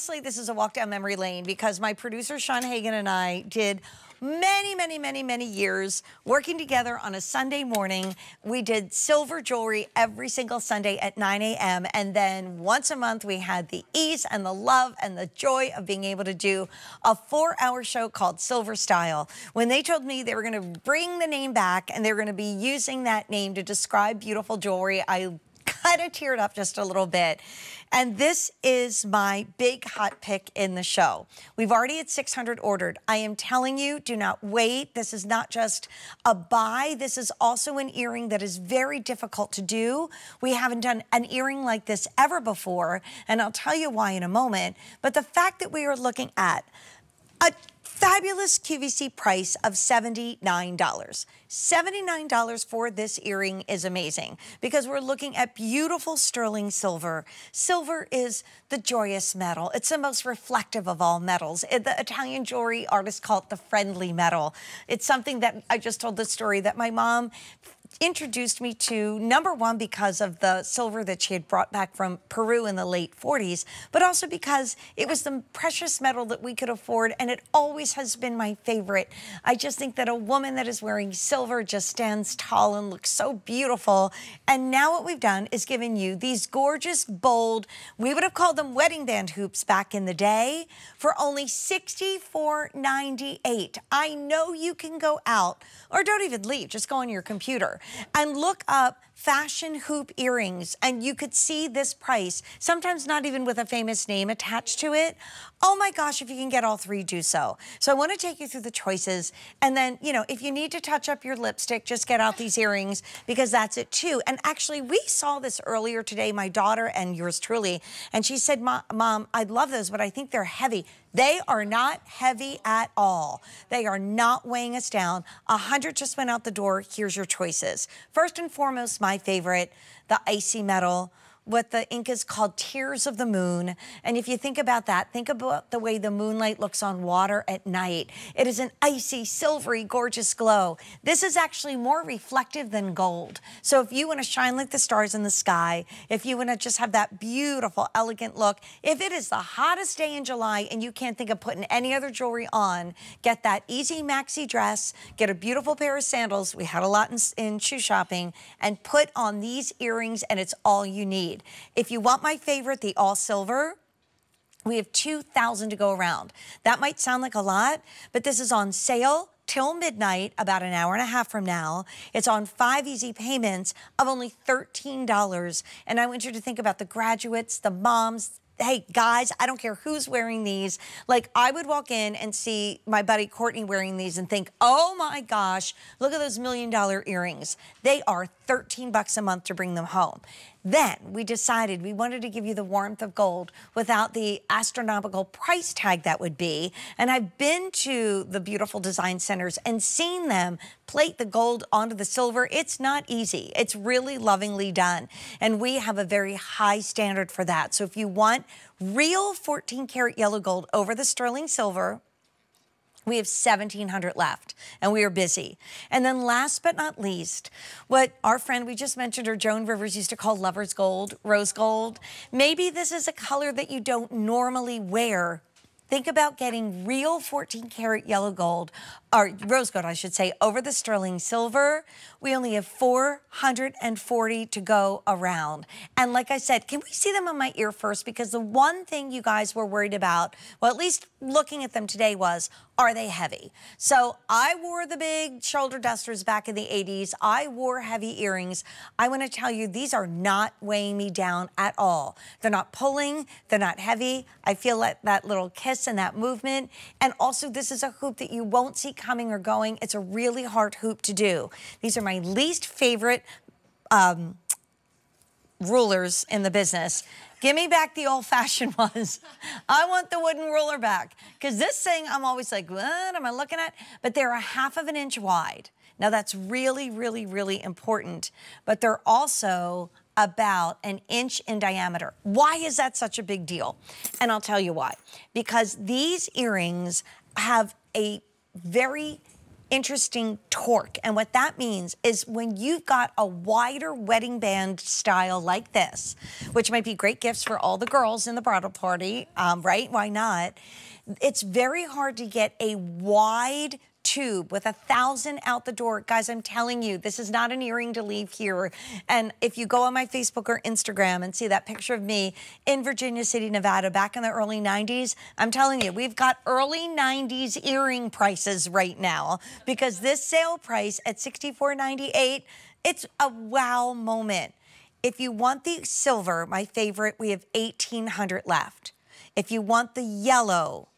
honestly, this is a walk down memory lane because my producer, Sean Hagen, and I did many, many, many, many years working together on a Sunday morning. We did silver jewelry every single Sunday at 9 a.m. And then once a month, we had the ease and the love and the joy of being able to do a four hour show called Silver Style. When they told me they were going to bring the name back and they were going to be using that name to describe beautiful jewelry, I kind of teared up just a little bit. And this is my big hot pick in the show. We've already had 600 ordered. I am telling you, do not wait. This is not just a buy. This is also an earring that is very difficult to do. We haven't done an earring like this ever before, and I'll tell you why in a moment. But the fact that we are looking at a fabulous QVC price of $79. $79 for this earring is amazing because we're looking at beautiful sterling silver. Silver is the joyous metal. It's the most reflective of all metals. The Italian jewelry artists call it the friendly metal. It's something that I just told the story that my mom introduced me to number one because of the silver that she had brought back from Peru in the late 40s, but also because it was the precious metal that we could afford and it always has been my favorite. I just think that a woman that is wearing silver just stands tall and looks so beautiful. And now what we've done is given you these gorgeous, bold, we would have called them wedding band hoops back in the day for only $64.98. I know you can go out or don't even leave, just go on your computer and look up fashion hoop earrings and you could see this price, sometimes not even with a famous name attached to it. Oh my gosh, if you can get all three, do so. So I wanna take you through the choices and then, you know, if you need to touch up your lipstick, just get out these earrings because that's it too. And actually, we saw this earlier today, my daughter and yours truly, and she said, Mom, I love those, but I think they're heavy. They are not heavy at all. They are not weighing us down. A hundred just went out the door. Here's your choices. First and foremost, my favorite, the icy metal what the Incas called tears of the moon. And if you think about that, think about the way the moonlight looks on water at night. It is an icy, silvery, gorgeous glow. This is actually more reflective than gold. So if you want to shine like the stars in the sky, if you want to just have that beautiful, elegant look, if it is the hottest day in July and you can't think of putting any other jewelry on, get that easy maxi dress, get a beautiful pair of sandals. We had a lot in, in shoe shopping and put on these earrings and it's all you need. If you want my favorite, the all silver, we have 2,000 to go around. That might sound like a lot, but this is on sale till midnight, about an hour and a half from now. It's on five easy payments of only $13. And I want you to think about the graduates, the moms, hey, guys, I don't care who's wearing these. Like, I would walk in and see my buddy Courtney wearing these and think, oh my gosh, look at those million dollar earrings. They are 13 bucks a month to bring them home. Then we decided we wanted to give you the warmth of gold without the astronomical price tag that would be. And I've been to the beautiful design centers and seen them plate the gold onto the silver. It's not easy. It's really lovingly done. And we have a very high standard for that. So if you want real 14 karat yellow gold over the sterling silver, we have 1,700 left, and we are busy. And then last but not least, what our friend we just mentioned or Joan Rivers, used to call lover's gold, rose gold. Maybe this is a color that you don't normally wear Think about getting real 14 karat yellow gold, or rose gold, I should say, over the sterling silver. We only have 440 to go around. And like I said, can we see them on my ear first? Because the one thing you guys were worried about, well, at least looking at them today was, are they heavy? So I wore the big shoulder dusters back in the 80s. I wore heavy earrings. I want to tell you, these are not weighing me down at all. They're not pulling. They're not heavy. I feel like that little kiss and that movement. And also, this is a hoop that you won't see coming or going. It's a really hard hoop to do. These are my least favorite um, rulers in the business. Give me back the old-fashioned ones. I want the wooden ruler back. Because this thing, I'm always like, what am I looking at? But they're a half of an inch wide. Now, that's really, really, really important. But they're also about an inch in diameter. Why is that such a big deal? And I'll tell you why. Because these earrings have a very interesting torque. And what that means is when you've got a wider wedding band style like this, which might be great gifts for all the girls in the bridal party, um, right? Why not? It's very hard to get a wide tube with a thousand out the door. Guys, I'm telling you, this is not an earring to leave here. And if you go on my Facebook or Instagram and see that picture of me in Virginia City, Nevada, back in the early 90s, I'm telling you, we've got early 90s earring prices right now because this sale price at $64.98, it's a wow moment. If you want the silver, my favorite, we have 1,800 left. If you want the yellow,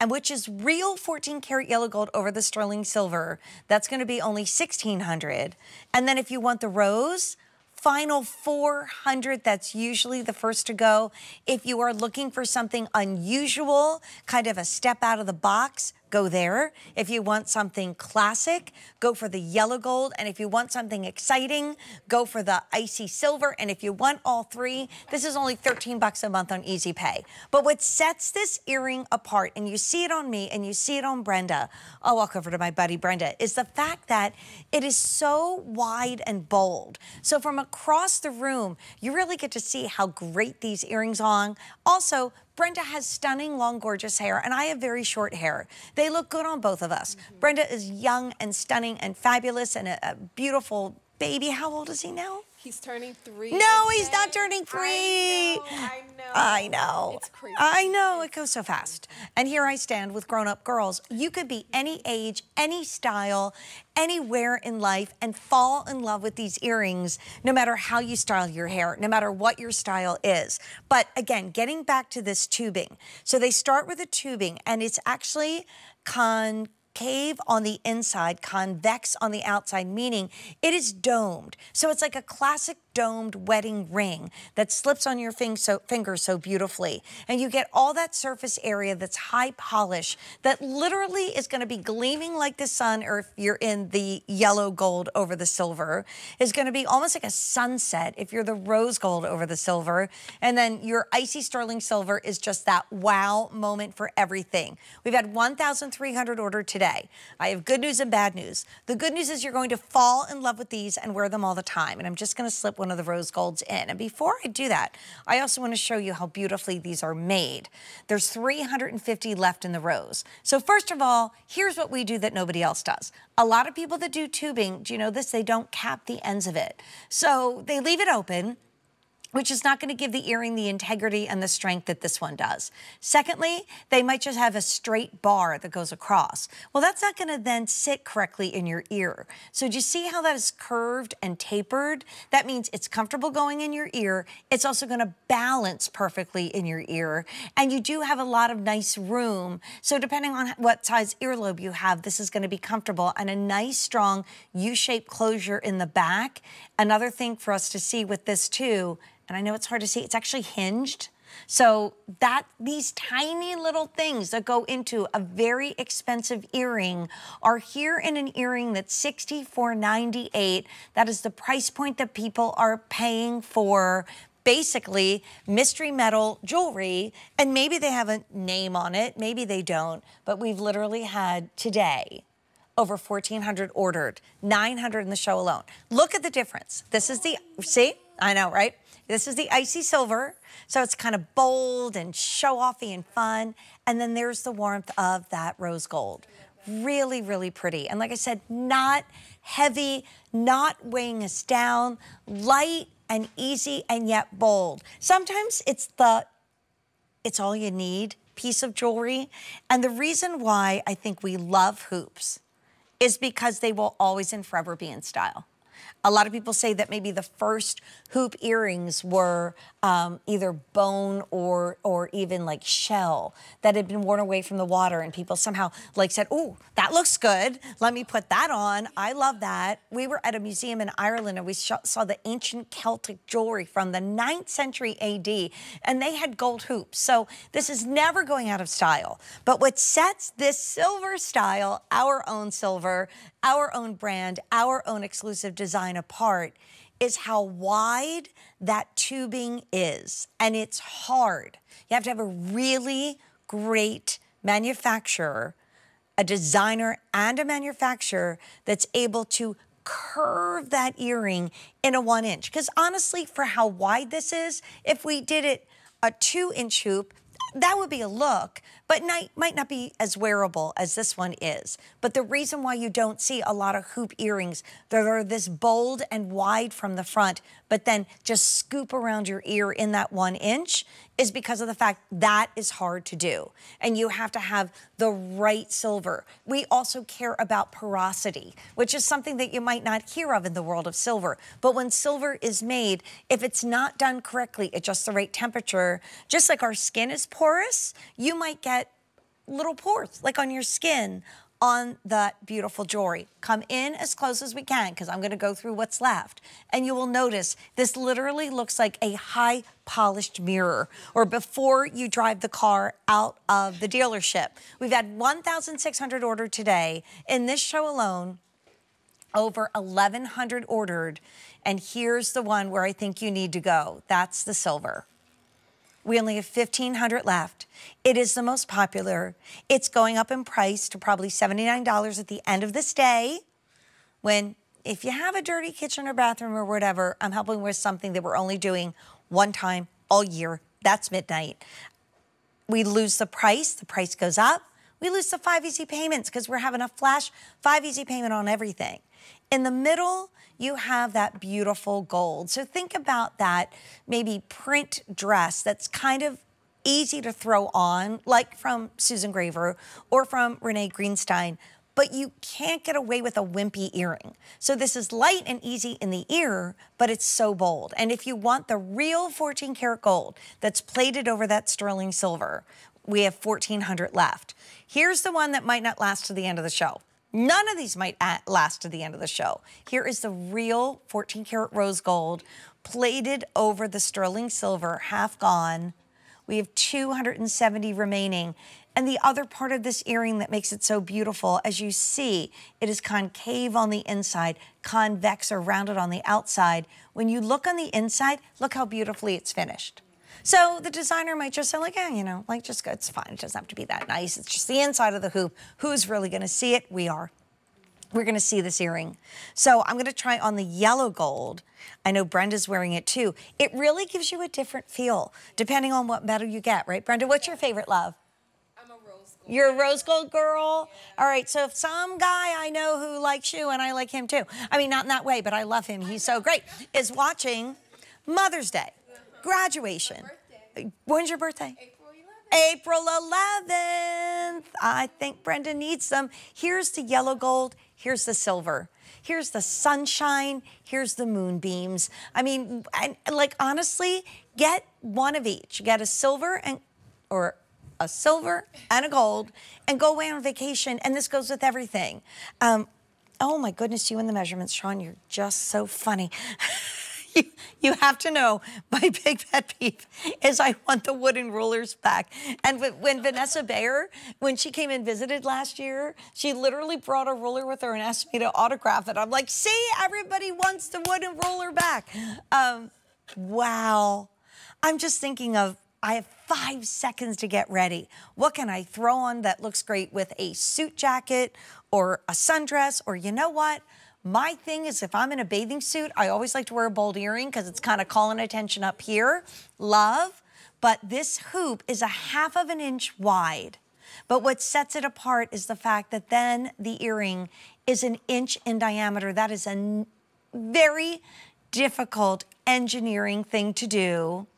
and which is real 14 karat yellow gold over the sterling silver. That's going to be only 1600. And then if you want the rose, final 400 that's usually the first to go if you are looking for something unusual kind of a step out of the box go there. If you want something classic, go for the yellow gold. And if you want something exciting, go for the icy silver. And if you want all three, this is only 13 bucks a month on Easy Pay. But what sets this earring apart, and you see it on me and you see it on Brenda, I'll walk over to my buddy Brenda, is the fact that it is so wide and bold. So from across the room, you really get to see how great these earrings are. Also, Brenda has stunning, long, gorgeous hair, and I have very short hair. They look good on both of us. Mm -hmm. Brenda is young and stunning and fabulous and a, a beautiful baby. How old is he now? He's turning three. No, he's not turning three. I know. I know. I know. It's crazy. I know. It goes so fast. And here I stand with grown up girls. You could be any age, any style, anywhere in life and fall in love with these earrings no matter how you style your hair, no matter what your style is. But again, getting back to this tubing. So they start with a tubing and it's actually con concave on the inside, convex on the outside, meaning it is domed. So it's like a classic domed wedding ring that slips on your fing so, finger so beautifully. And you get all that surface area that's high polish that literally is going to be gleaming like the sun, or if you're in the yellow gold over the silver, is going to be almost like a sunset if you're the rose gold over the silver. And then your icy sterling silver is just that wow moment for everything. We've had 1,300 ordered today. I have good news and bad news. The good news is you're going to fall in love with these and wear them all the time. And I'm just going to slip one of the rose golds in. And before I do that, I also want to show you how beautifully these are made. There's 350 left in the rose. So first of all, here's what we do that nobody else does. A lot of people that do tubing, do you know this? They don't cap the ends of it. So they leave it open which is not going to give the earring the integrity and the strength that this one does. Secondly, they might just have a straight bar that goes across. Well, that's not going to then sit correctly in your ear. So do you see how that is curved and tapered? That means it's comfortable going in your ear. It's also going to balance perfectly in your ear. And you do have a lot of nice room. So depending on what size earlobe you have, this is going to be comfortable and a nice, strong U-shaped closure in the back. Another thing for us to see with this too, and I know it's hard to see, it's actually hinged. So that these tiny little things that go into a very expensive earring are here in an earring that's $64.98. That is the price point that people are paying for basically mystery metal jewelry and maybe they have a name on it, maybe they don't, but we've literally had today over 1,400 ordered, 900 in the show alone. Look at the difference. This is the, see, I know, right? This is the icy silver. So it's kind of bold and show-offy and fun. And then there's the warmth of that rose gold. Really, really pretty. And like I said, not heavy, not weighing us down, light and easy and yet bold. Sometimes it's the, it's all you need piece of jewelry. And the reason why I think we love hoops is because they will always and forever be in style. A lot of people say that maybe the first hoop earrings were um, either bone or or even like shell that had been worn away from the water, and people somehow like said, "Oh, that looks good. Let me put that on. I love that." We were at a museum in Ireland, and we saw the ancient Celtic jewelry from the 9th century AD, and they had gold hoops. So this is never going out of style. But what sets this silver style, our own silver, our own brand, our own exclusive design apart is how wide that tubing is. And it's hard. You have to have a really great manufacturer a designer and a manufacturer that's able to curve that earring in a one inch. Because honestly, for how wide this is, if we did it a two inch hoop, that would be a look, but might, might not be as wearable as this one is. But the reason why you don't see a lot of hoop earrings that are this bold and wide from the front, but then just scoop around your ear in that one inch is because of the fact that is hard to do. And you have to have the right silver. We also care about porosity, which is something that you might not hear of in the world of silver. But when silver is made, if it's not done correctly at just the right temperature, just like our skin is porous, you might get little pores, like on your skin, on that beautiful jewelry. Come in as close as we can because I'm going to go through what's left. And you will notice this literally looks like a high polished mirror or before you drive the car out of the dealership. We've had 1,600 ordered today. In this show alone, over 1,100 ordered. And here's the one where I think you need to go. That's the silver. We only have 1,500 left. It is the most popular. It's going up in price to probably $79 at the end of this day. When, if you have a dirty kitchen or bathroom or whatever, I'm helping with something that we're only doing one time all year. That's midnight. We lose the price, the price goes up. We lose the five easy payments because we're having a flash five easy payment on everything. In the middle, you have that beautiful gold. So think about that maybe print dress that's kind of easy to throw on, like from Susan Graver or from Renee Greenstein, but you can't get away with a wimpy earring. So this is light and easy in the ear, but it's so bold. And if you want the real 14 karat gold that's plated over that sterling silver, we have 1,400 left. Here's the one that might not last to the end of the show. None of these might last to the end of the show. Here is the real 14 karat rose gold plated over the sterling silver, half gone. We have 270 remaining. And the other part of this earring that makes it so beautiful, as you see, it is concave on the inside, convex or rounded on the outside. When you look on the inside, look how beautifully it's finished. So the designer might just say like, yeah, you know, like just, go, it's fine. It doesn't have to be that nice. It's just the inside of the hoop. Who's really gonna see it? We are. We're gonna see this earring. So I'm gonna try on the yellow gold. I know Brenda's wearing it too. It really gives you a different feel depending on what metal you get, right? Brenda, what's your favorite love? I'm a rose gold. You're a rose gold girl? Yeah. All right, so if some guy I know who likes you, and I like him too, I mean, not in that way, but I love him, he's so great, is watching Mother's Day graduation. When's your birthday? April 11th. April 11th. I think Brenda needs some. Here's the yellow gold. Here's the silver. Here's the sunshine. Here's the moonbeams. I mean, and, like honestly, get one of each. Get a silver and or a silver and a gold and go away on vacation. And this goes with everything. Um, oh my goodness, you and the measurements, Sean, you're just so funny. you, have to know my big pet peeve is I want the wooden rulers back. And when Vanessa Bayer, when she came and visited last year, she literally brought a ruler with her and asked me to autograph it. I'm like, see, everybody wants the wooden ruler back. Um, wow. I'm just thinking of I have five seconds to get ready. What can I throw on that looks great with a suit jacket or a sundress? Or you know what? My thing is if I'm in a bathing suit, I always like to wear a bold earring because it's kind of calling attention up here. Love. But this hoop is a half of an inch wide. But what sets it apart is the fact that then the earring is an inch in diameter. That is a very difficult engineering thing to do.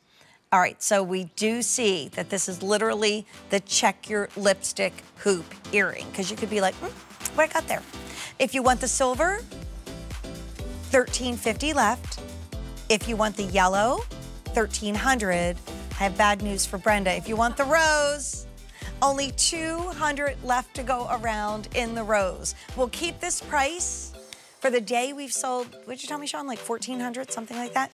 All right, so we do see that this is literally the check your lipstick hoop earring because you could be like, mm, what I got there? If you want the silver, 1350 left. If you want the yellow, 1300. I have bad news for Brenda. If you want the rose, only 200 left to go around in the rose. We'll keep this price for the day we've sold, what'd you tell me, Sean, like 1,400, something like that?